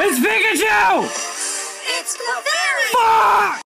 It's Pikachu! It's Clefairy! Fuck!